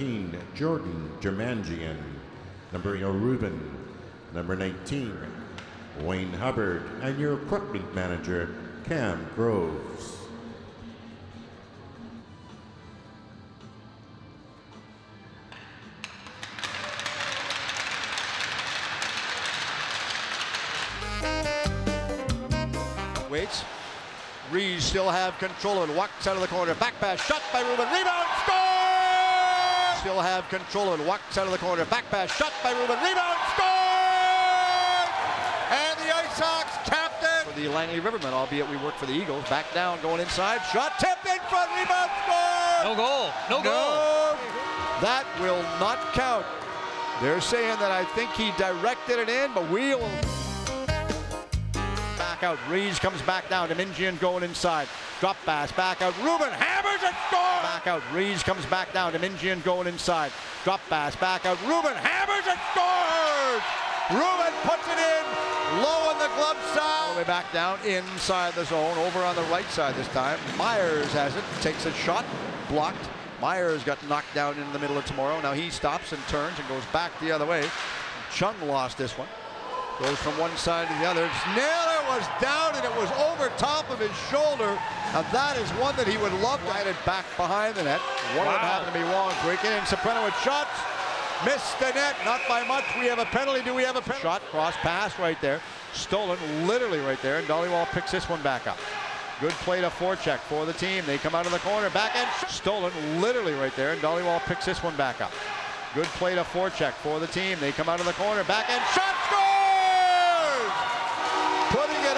18, Jordan Germangian. Number 0, Ruben. Number 19, Wayne Hubbard. And your equipment manager, Cam Groves. Waits. Rees still have control and walks out of the corner. Back pass, shot by Ruben. Rebound, score! Still have control and walks out of the corner. Back pass, shot by Ruben. Rebound, score! And the Ice Hawks captain for the Langley Rivermen, albeit we work for the Eagles. Back down, going inside. Shot tipped in front. Rebound, score! No goal. No goal. That will not count. They're saying that I think he directed it in, but we will back out. Rees comes back down. Domingian going inside. Drop pass back out. Ruben hammers and scores. Back out. Rees comes back down. Domingian going inside. Drop pass back out. Ruben hammers and scores. Ruben puts it in. Low on the glove side. All the way back down inside the zone. Over on the right side this time. Myers has it. Takes a shot. Blocked. Myers got knocked down in the middle of tomorrow. Now he stops and turns and goes back the other way. Chung lost this one. Goes from one side to the other. Naylor was down and it was over top of his shoulder. And that is one that he would love to get it back behind the net. One of them happened to be Wong breaking in. Soprano with shots. Missed the net, not by much. We have a penalty. Do we have a penalty? Shot, cross, pass right there. Stolen literally right there. And Dollywall picks this one back up. Good play to forecheck for the team. They come out of the corner. Back end. Stolen literally right there. And Dollywall picks this one back up. Good play to forecheck for the team. They come out of the corner. Back end. Shot scores! Putting it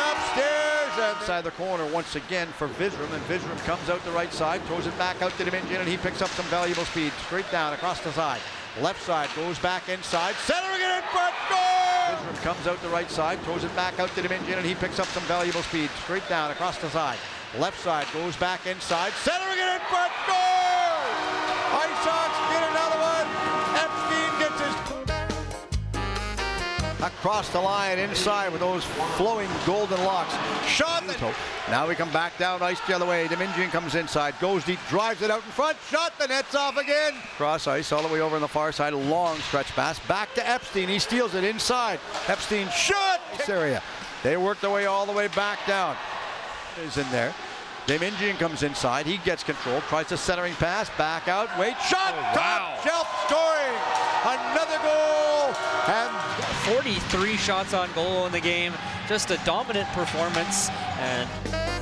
and inside the corner once again for Visram. And Visram comes out the right side, throws it back out to Dominion, and he picks up some valuable speed. Straight down across the side. Left side goes back inside, centering it in front, score! Visram comes out the right side, throws it back out to Dominion, and he picks up some valuable speed. Straight down across the side. Left side goes back inside, centering it in front, score! Ice get across the line inside with those flowing golden locks. Shot. Now we come back down ice the other way. Domingian comes inside, goes deep, drives it out in front. Shot. The net's off again. Cross ice all the way over on the far side. A long stretch pass back to Epstein. He steals it inside. Epstein shot. This area. They work their way all the way back down. Is in there. Domingian comes inside. He gets control. Tries a centering pass. Back out. Wait. Shot. Oh, top shelf scoring. Another goal. And 43 shots on goal in the game. Just a dominant performance. And